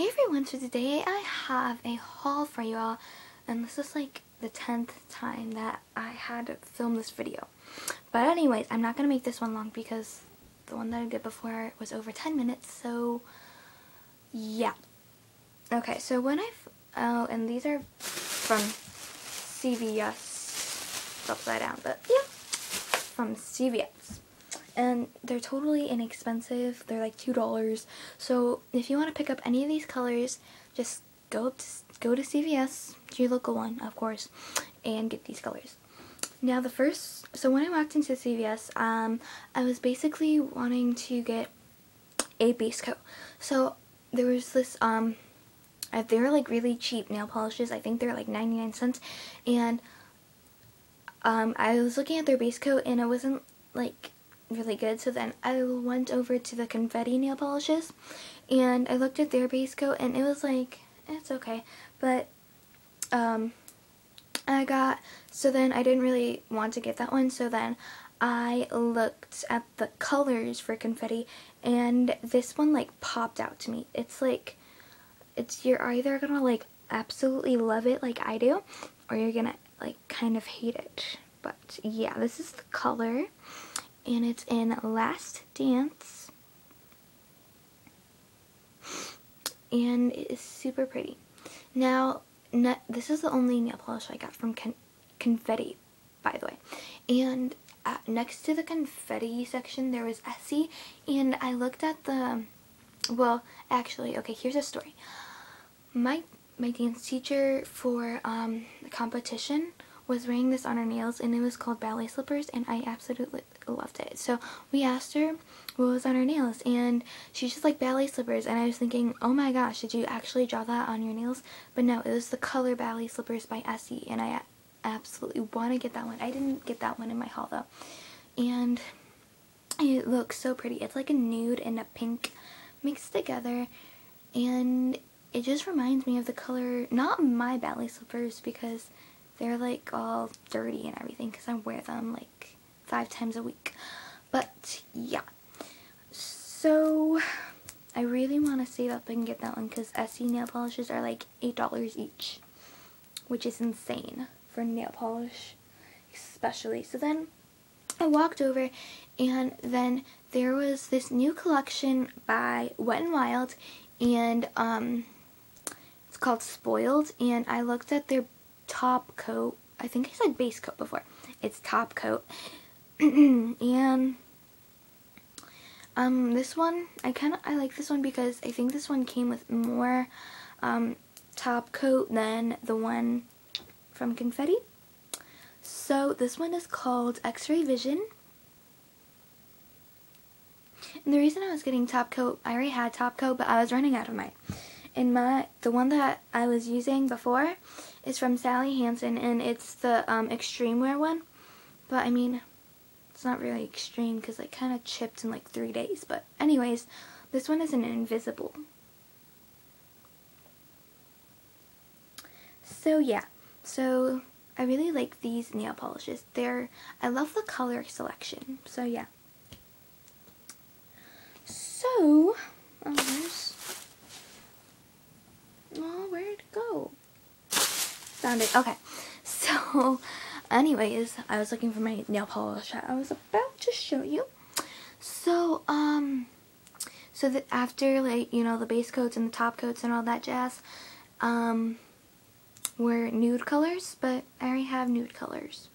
Hey everyone, so today I have a haul for you all and this is like the 10th time that I had to film this video. But anyways, I'm not going to make this one long because the one that I did before was over 10 minutes, so yeah. Okay, so when I, oh, and these are from CVS, it's upside down, but yeah, from CVS and they're totally inexpensive. They're like $2. So if you want to pick up any of these colors, just go to, go to CVS, your local one, of course, and get these colors. Now the first, so when I walked into CVS, um, I was basically wanting to get a base coat. So there was this, um, uh, they were like really cheap nail polishes. I think they're like 99 cents. And um, I was looking at their base coat and it wasn't like really good. So then I went over to the confetti nail polishes and I looked at their base coat and it was like, it's okay. But um, I got, so then I didn't really want to get that one. So then I looked at the colors for confetti and this one like popped out to me. It's like, it's, you're either gonna like absolutely love it like I do or you're gonna like kind of hate it. But yeah, this is the color and it's in Last Dance. And it is super pretty. Now, this is the only nail polish I got from Con Confetti, by the way. And uh, next to the confetti section, there was Essie, and I looked at the, well, actually, okay, here's a story. My, my dance teacher for um, the competition was wearing this on her nails and it was called ballet slippers and I absolutely loved it. So we asked her what was on her nails and she's just like ballet slippers and I was thinking, oh my gosh, did you actually draw that on your nails? But no, it was the color ballet slippers by Essie and I absolutely want to get that one. I didn't get that one in my haul though. And it looks so pretty. It's like a nude and a pink mixed together and it just reminds me of the color, not my ballet slippers because they're like all dirty and everything because I wear them like five times a week. But yeah. So I really want to save up and get that one because Essie nail polishes are like $8 each. Which is insane for nail polish especially. So then I walked over and then there was this new collection by Wet n Wild and um, it's called Spoiled and I looked at their top coat. I think I said base coat before. It's top coat. and um, this one, I kind of, I like this one because I think this one came with more um, top coat than the one from Confetti. So this one is called X-Ray Vision. And the reason I was getting top coat, I already had top coat, but I was running out of mine. And my, the one that I was using before is from Sally Hansen and it's the um, extreme wear one. But I mean, it's not really extreme because I kind of chipped in like three days. But anyways, this one is an invisible. So yeah, so I really like these nail polishes. They're, I love the color selection. So yeah. So, oh, oh, where'd it go? Found it. Okay. So, anyways, I was looking for my nail polish that I was about to show you. So, um, so that after, like, you know, the base coats and the top coats and all that jazz, um, were nude colors, but I already have nude colors.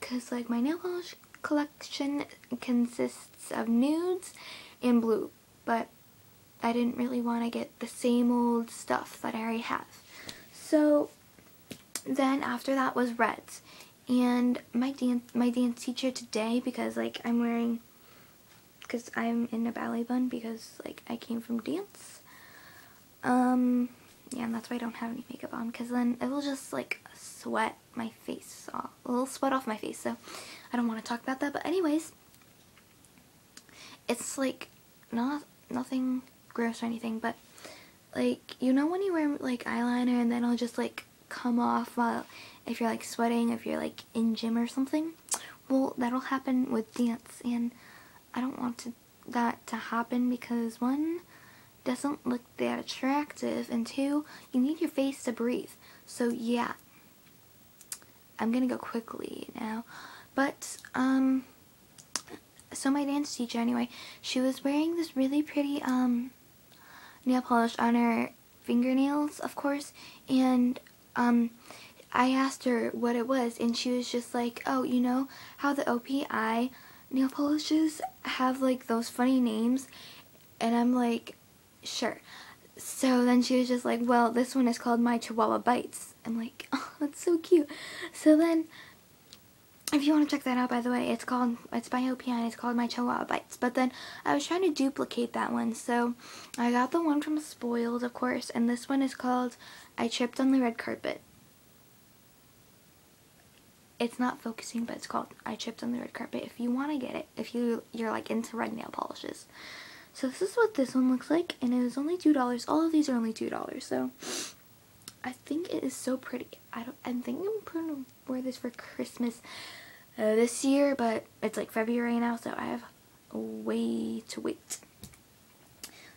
Because, like, my nail polish collection consists of nudes and blue, but I didn't really want to get the same old stuff that I already have. So then after that was reds. And my dance my dance teacher today because like I'm wearing because I'm in a ballet bun because like I came from dance. Um yeah, and that's why I don't have any makeup on because then it will just like sweat my face off, a little sweat off my face. So I don't want to talk about that. But anyways, it's like not nothing gross or anything, but like, you know when you wear like eyeliner and then it'll just like come off while if you're like sweating, if you're like in gym or something? Well, that'll happen with dance and I don't want to, that to happen because one, doesn't look that attractive. And two, you need your face to breathe. So yeah, I'm gonna go quickly now. But, um, so my dance teacher anyway, she was wearing this really pretty, um, nail polish on her fingernails, of course, and, um, I asked her what it was, and she was just like, oh, you know how the OPI nail polishes have, like, those funny names? And I'm like, sure. So then she was just like, well, this one is called My Chihuahua Bites. I'm like, oh, that's so cute. So then, if you want to check that out, by the way, it's called, it's by OPI and it's called My Chihuahua Bites. But then I was trying to duplicate that one. So I got the one from Spoiled, of course, and this one is called I Tripped on the Red Carpet. It's not focusing, but it's called I Tripped on the Red Carpet if you want to get it, if you, you're like into red nail polishes. So this is what this one looks like, and it was only $2. All of these are only $2, so I think it is so pretty. I don't. I'm thinking I'm going to wear this for Christmas uh, this year, but it's like February now, so I have a way to wait.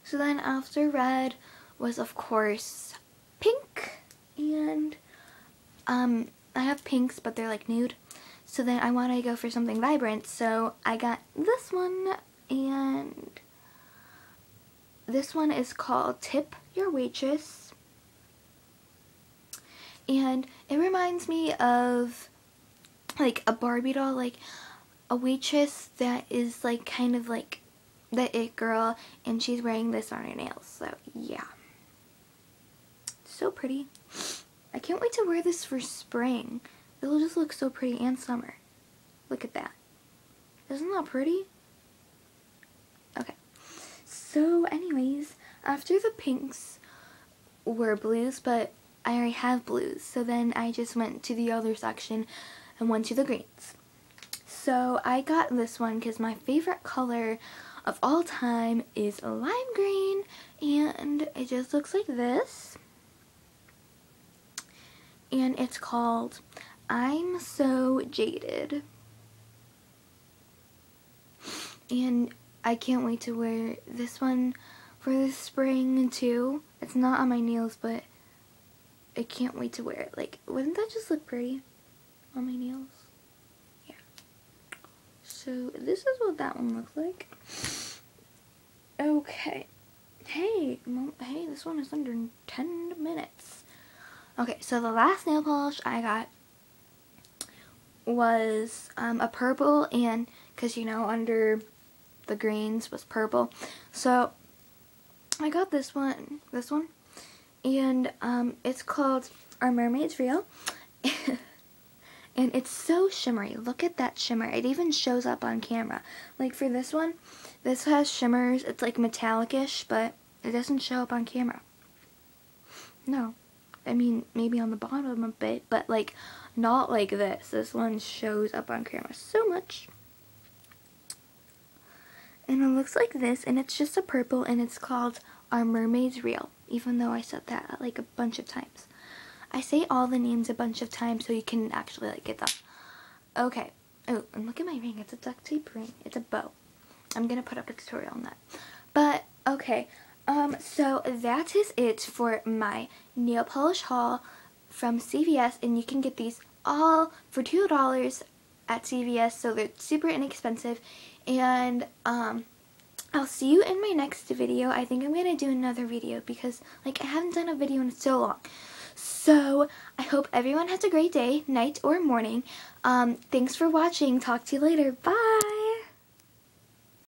So then after red was of course pink, and um, I have pinks, but they're like nude. So then I want to go for something vibrant, so I got this one, and this one is called Tip Your Waitress. And it reminds me of like a Barbie doll, like a waitress that is like kind of like the it girl and she's wearing this on her nails. So yeah. So pretty. I can't wait to wear this for spring. It'll just look so pretty and summer. Look at that. Isn't that pretty? Okay. So anyways, after the pinks were blues, but I already have blues, so then I just went to the other section and went to the greens. So I got this one because my favorite color of all time is lime green, and it just looks like this. And it's called I'm So Jaded. And I can't wait to wear this one for the spring too. It's not on my nails, but I can't wait to wear it. Like, wouldn't that just look pretty on my nails? Yeah. So, this is what that one looks like. Okay. Hey, hey, this one is under 10 minutes. Okay, so the last nail polish I got was um, a purple and, because you know, under the greens was purple. So I got this one, this one, and um, it's called Are Mermaids Real. and it's so shimmery. Look at that shimmer. It even shows up on camera. Like for this one, this has shimmers. It's like metallic-ish, but it doesn't show up on camera. No. I mean, maybe on the bottom a bit, but like not like this. This one shows up on camera so much. And it looks like this, and it's just a purple, and it's called Are Mermaids Real, even though I said that like a bunch of times. I say all the names a bunch of times so you can actually like get them. Okay. Oh, and look at my ring. It's a duct tape ring. It's a bow. I'm going to put up a tutorial on that. But, okay. Um, so that is it for my nail polish haul from CVS, and you can get these all for $2 at CVS, so they're super inexpensive, and um, I'll see you in my next video. I think I'm going to do another video because like I haven't done a video in so long. So I hope everyone has a great day, night or morning. Um, thanks for watching. Talk to you later. Bye.